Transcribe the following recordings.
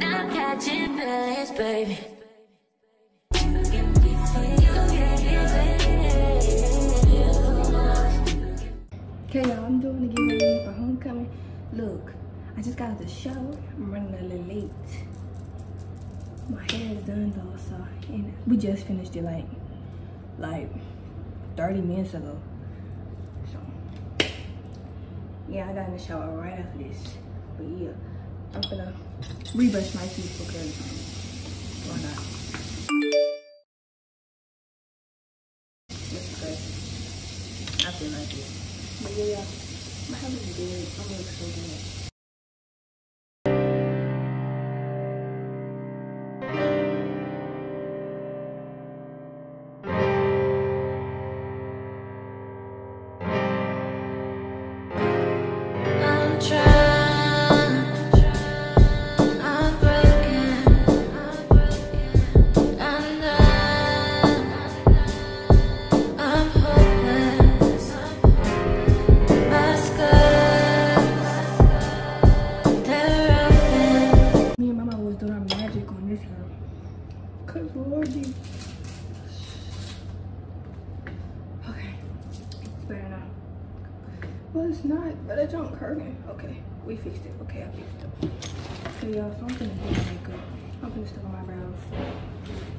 Catching baby. Okay, y'all, I'm doing the get ready for homecoming. Look, I just got out of the shower. I'm running a little late. My hair is done though, so and we just finished it like like 30 minutes ago. So yeah, I got in the shower right after this. But yeah, I'm gonna rebrush my teeth because why not? That's crazy. I feel like it. But yeah, my hair looks good. I'm gonna so good. よし。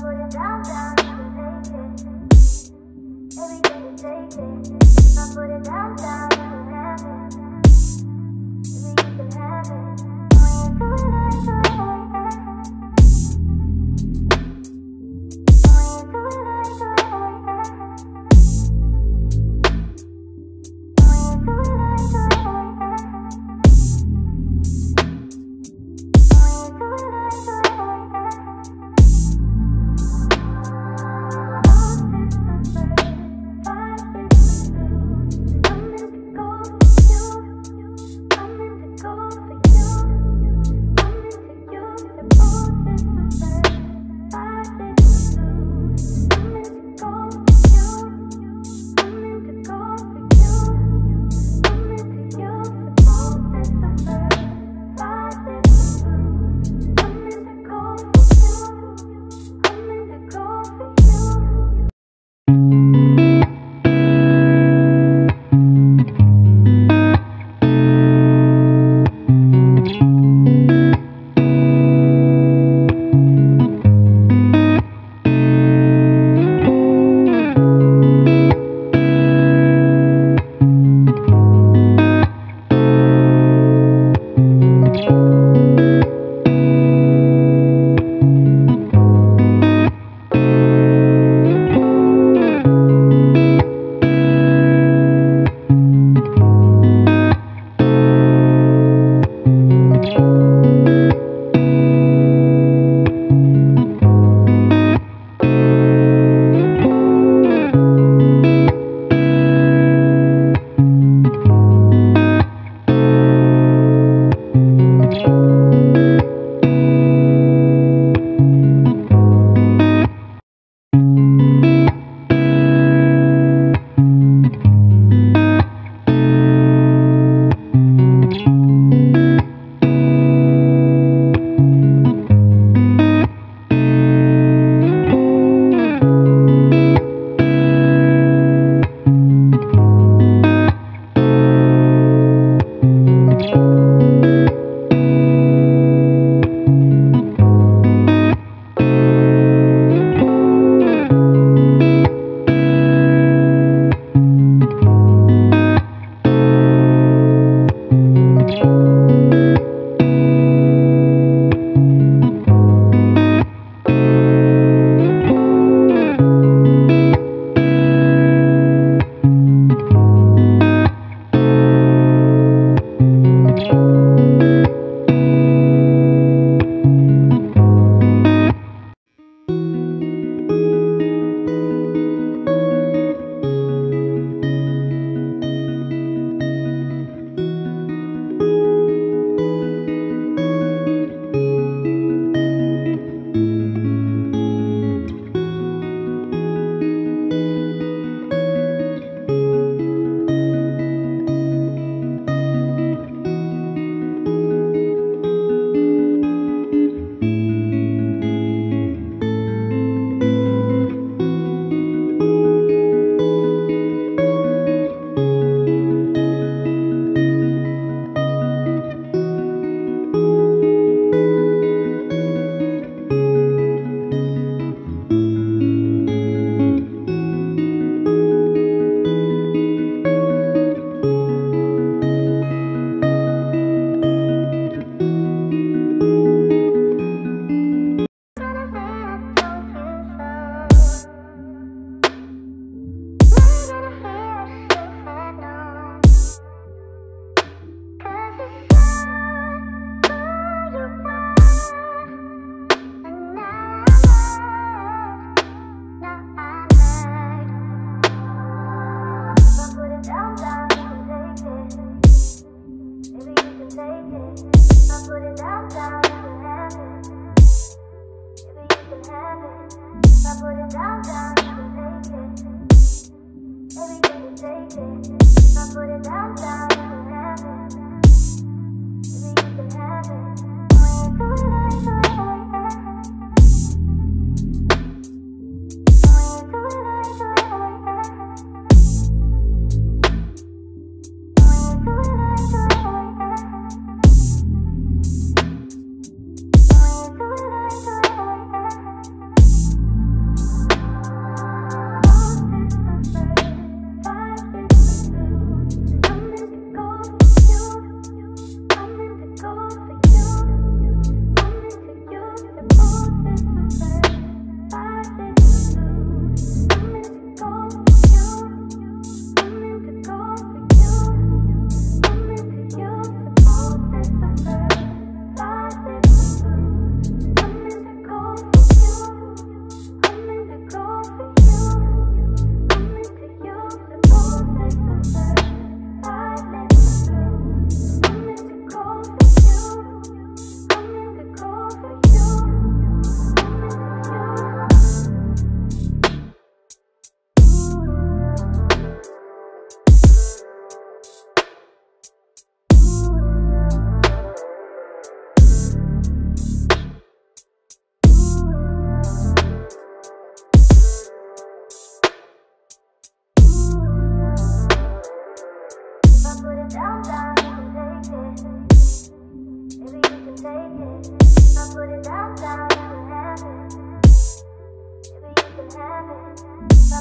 Go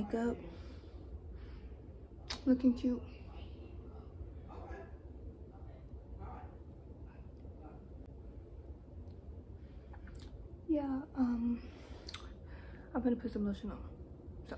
makeup. Looking cute. Yeah, um, I'm gonna put some lotion on. So.